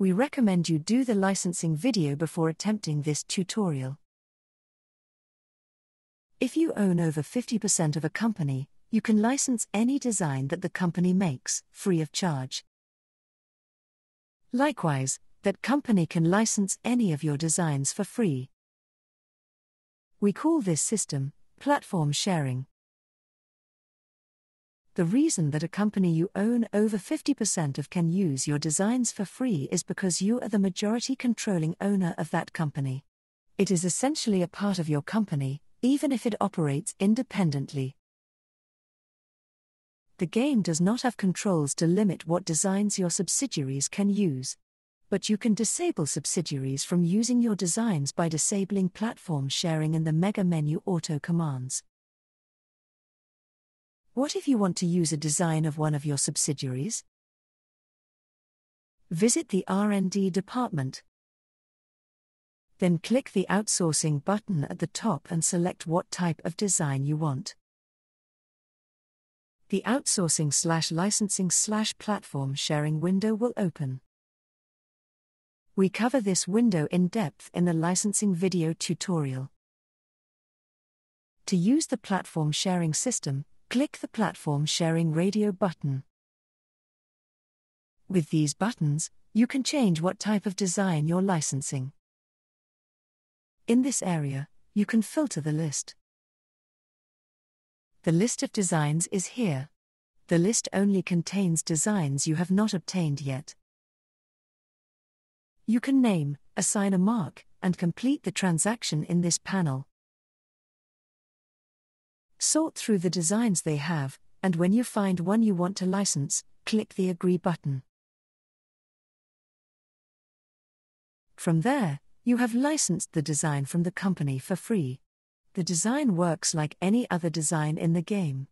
We recommend you do the licensing video before attempting this tutorial. If you own over 50% of a company, you can license any design that the company makes, free of charge. Likewise, that company can license any of your designs for free. We call this system platform sharing. The reason that a company you own over 50% of can use your designs for free is because you are the majority controlling owner of that company. It is essentially a part of your company, even if it operates independently. The game does not have controls to limit what designs your subsidiaries can use. But you can disable subsidiaries from using your designs by disabling platform sharing in the Mega Menu auto commands. What if you want to use a design of one of your subsidiaries? Visit the R&D department. Then click the outsourcing button at the top and select what type of design you want. The outsourcing slash licensing slash platform sharing window will open. We cover this window in depth in the licensing video tutorial. To use the platform sharing system, click the Platform Sharing Radio button. With these buttons, you can change what type of design you're licensing. In this area, you can filter the list. The list of designs is here. The list only contains designs you have not obtained yet. You can name, assign a mark, and complete the transaction in this panel. Sort through the designs they have, and when you find one you want to license, click the Agree button. From there, you have licensed the design from the company for free. The design works like any other design in the game.